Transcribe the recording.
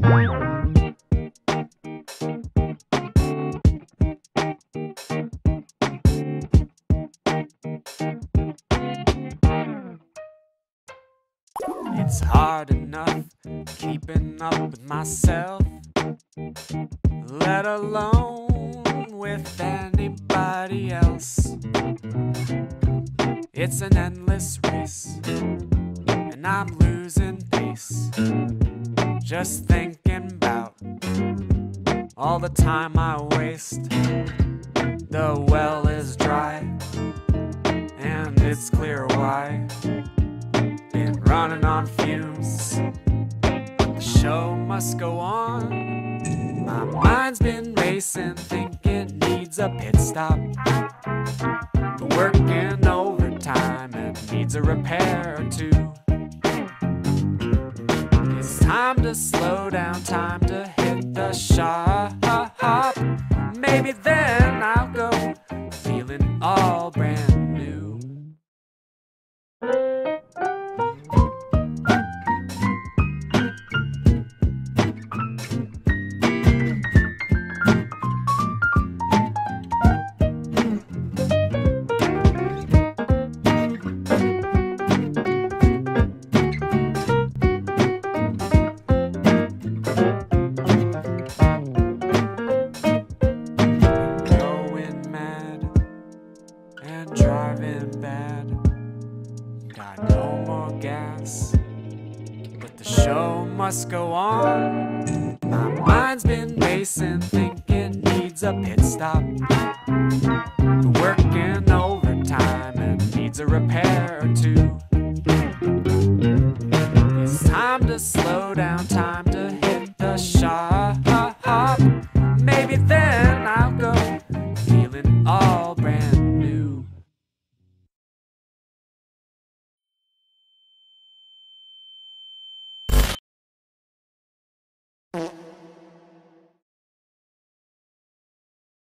It's hard enough keeping up with myself, let alone with anybody else. It's an endless race, and I'm losing pace. Just thinking about all the time I waste. The well is dry, and it's clear why been running on fumes. But the show must go on. My mind's been racing, thinking needs a pit stop. Working overtime and needs a repair or two. Time to slow down, time to hit the shop. Maybe then Got no more gas, but the show must go on. My mind's been racing, thinking needs a pit stop. Working overtime and needs a repair or two. It's time to slow down,